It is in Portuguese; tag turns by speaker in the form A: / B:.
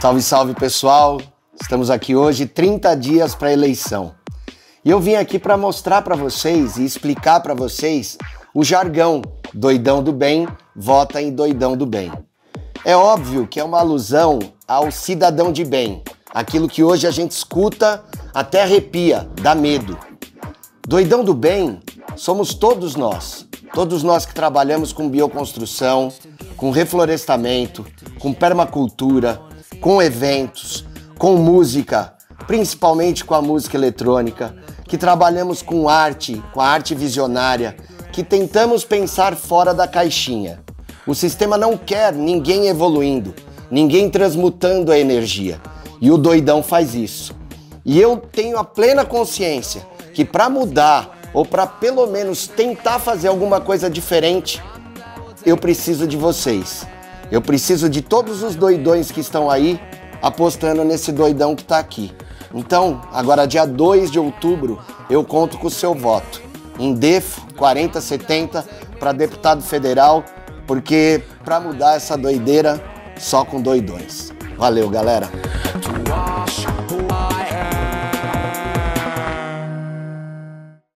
A: Salve, salve pessoal! Estamos aqui hoje 30 dias para eleição. E eu vim aqui para mostrar para vocês e explicar para vocês o jargão doidão do bem vota em doidão do bem. É óbvio que é uma alusão ao cidadão de bem, aquilo que hoje a gente escuta até arrepia, dá medo. Doidão do bem somos todos nós, todos nós que trabalhamos com bioconstrução, com reflorestamento, com permacultura, com eventos, com música, principalmente com a música eletrônica, que trabalhamos com arte, com a arte visionária, que tentamos pensar fora da caixinha. O sistema não quer ninguém evoluindo, ninguém transmutando a energia. E o doidão faz isso. E eu tenho a plena consciência que para mudar ou para pelo menos tentar fazer alguma coisa diferente, eu preciso de vocês. Eu preciso de todos os doidões que estão aí apostando nesse doidão que está aqui. Então, agora dia 2 de outubro, eu conto com o seu voto. Em DEFO 4070 para deputado federal, porque para mudar essa doideira, só com doidões. Valeu, galera.